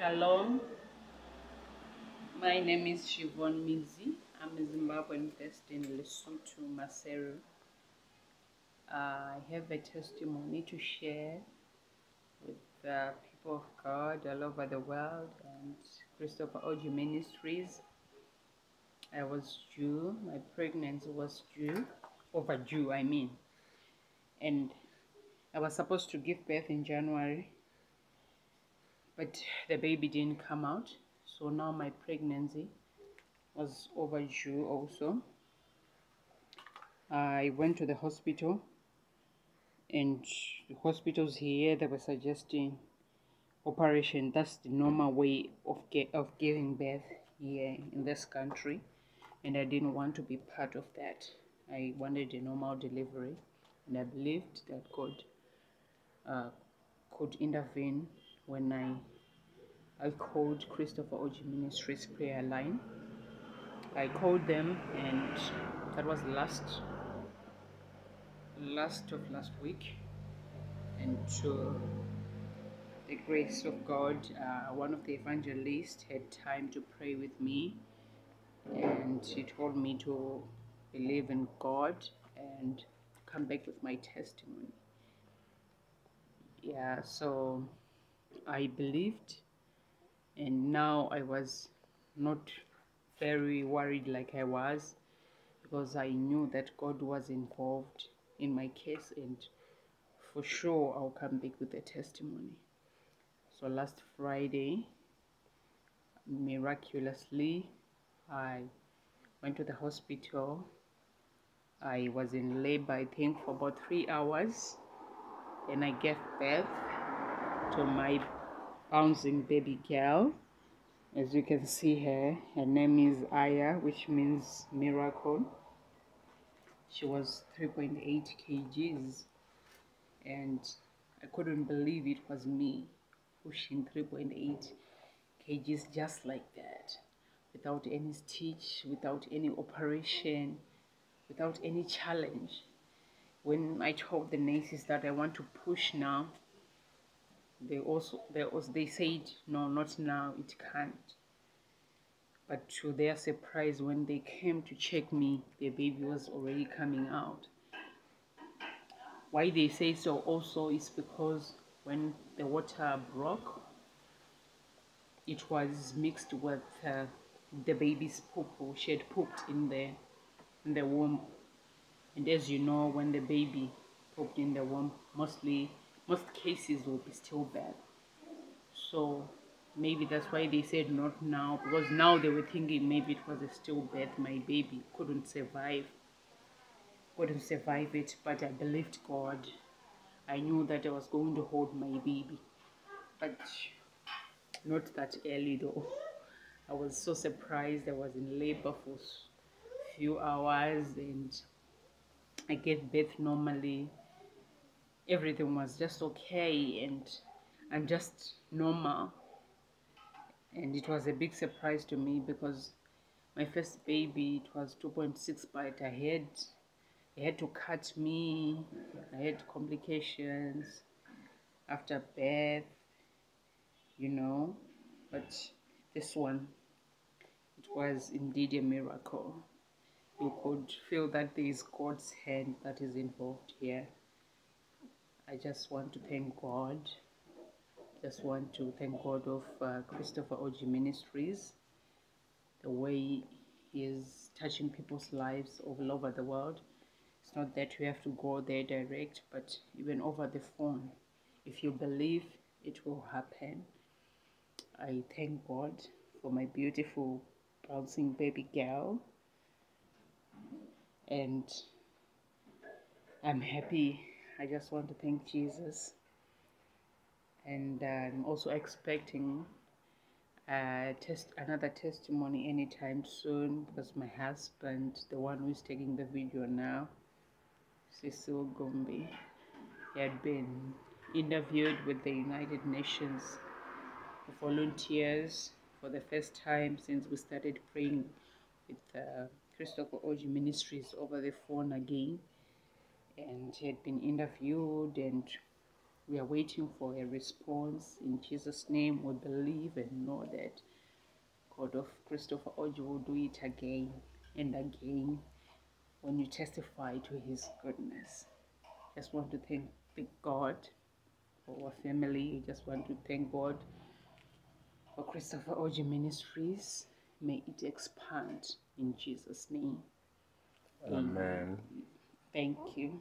Shalom. My name is Shivon Mizi. I'm a Zimbabwean based in Lesotho, Maseru. I have a testimony to share with the people of God all over the world and Christopher Orji Ministries. I was due, my pregnancy was due, overdue, I mean. And I was supposed to give birth in January, but the baby didn't come out. So now my pregnancy was overdue also. I went to the hospital, and the hospitals here they were suggesting operation. That's the normal way of get, of giving birth here in this country, and I didn't want to be part of that. I wanted a normal delivery, and I believed that God uh, could intervene when I I called Christopher Orji Ministries prayer line. I called them, and that was last last of last week, and to the grace of God, uh, one of the evangelists had time to pray with me, and he told me to believe in God and come back with my testimony. Yeah, so I believed, and now I was not very worried like I was because I knew that God was involved in my case, and for sure I'll come back with a testimony. So last Friday, miraculously, I went to the hospital. I was in labor, I think, for about three hours, and I gave birth to my bouncing baby girl. As you can see her, her name is Aya, which means miracle. She was 3.8 kgs, and I couldn't believe it was me pushing 3.8 kgs just like that, without any stitch, without any operation, without any challenge. When I told the nurses that I want to push now, they also they also they said no, not now, it can't. But to their surprise, when they came to check me, the baby was already coming out. Why they say so also is because when the water broke, it was mixed with uh, the baby's poop. She had pooped in the in the womb, and as you know, when the baby pooped in the womb, mostly most cases will be still bad. So maybe that's why they said not now because now they were thinking maybe it was a stillbirth. My baby couldn't survive, couldn't survive it. But I believed God. I knew that I was going to hold my baby, but not that early though. I was so surprised. I was in labor for few hours and I gave birth normally. Everything was just okay and I'm just normal. And it was a big surprise to me because my first baby it was 2.6 but I had had to cut me. I had complications after birth, you know. But this one, it was indeed a miracle. You could feel that there is God's hand that is involved here. I just want to thank God. Just want to thank God of uh, Christopher Orji Ministries, the way he is touching people's lives all over the world. It's not that you have to go there direct, but even over the phone. If you believe, it will happen. I thank God for my beautiful bouncing baby girl. And I'm happy. I just want to thank Jesus. And I'm also expecting uh, test another testimony anytime soon because my husband, the one who is taking the video now, Cecil Gombe, he had been interviewed with the United Nations volunteers for the first time since we started praying with uh, Christopher Orji Ministries over the phone again. And he had been interviewed, and We are waiting for a response. In Jesus' name, we believe and know that God of Christopher Orji will do it again and again when you testify to his goodness. Just want to thank God for our family. Just want to thank God for Christopher Orji Ministries. May it expand in Jesus' name. Amen. Thank you.